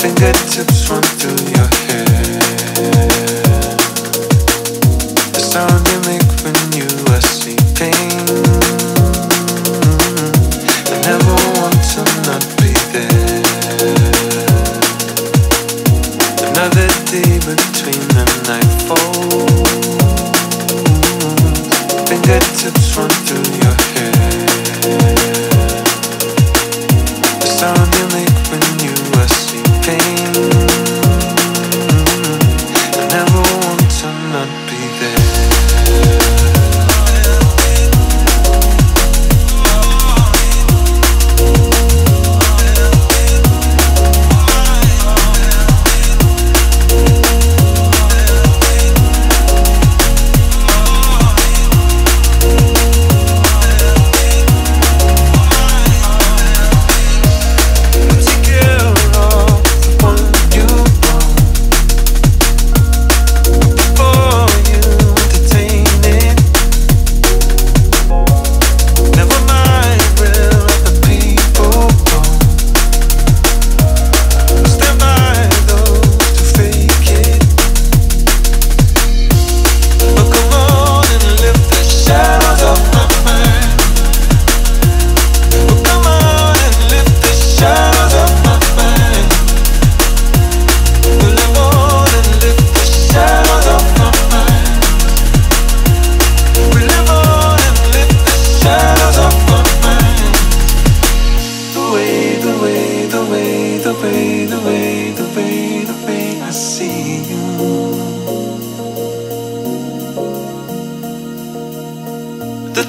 fingertips run through your hair. The sound you make when you are sleeping. I never want to not be there. Another day between the. Fingertips run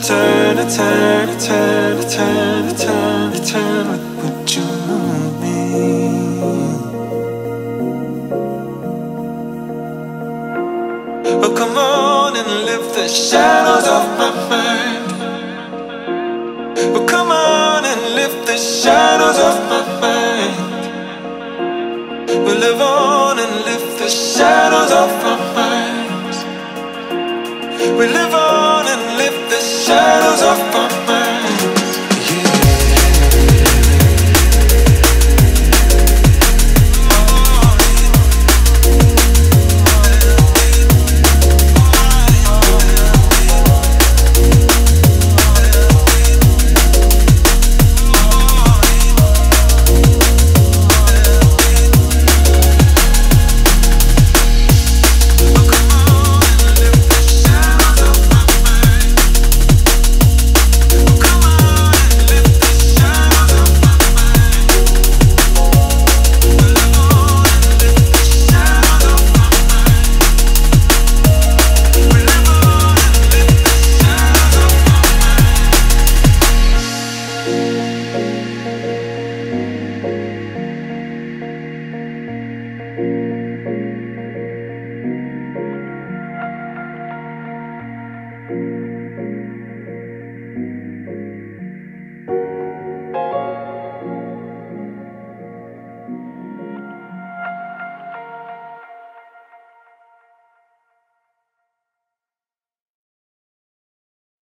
turn, a turn, a turn, a turn, a turn, a turn. What would you want me? Oh, come on and lift the shadows off my mind. Oh, come on and lift the shadows.